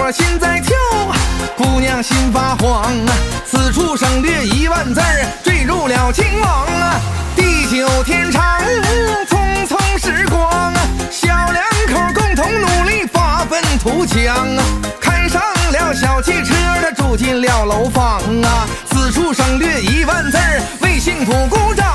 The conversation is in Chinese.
我心在跳，姑娘心发慌。啊，此处省略一万字，坠入了情网。啊，地久天长，匆匆时光。小两口共同努力，发愤图强啊。开上了小汽车，住进了楼房。啊，此处省略一万字，为幸福鼓掌。